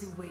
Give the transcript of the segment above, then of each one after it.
who wait.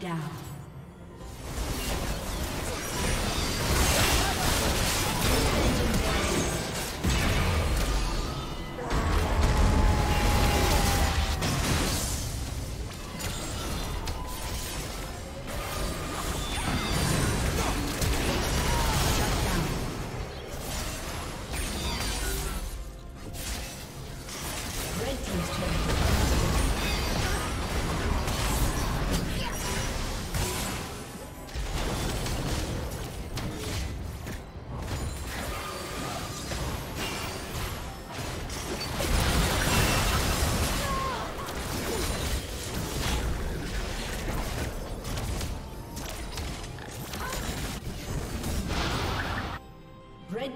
Down.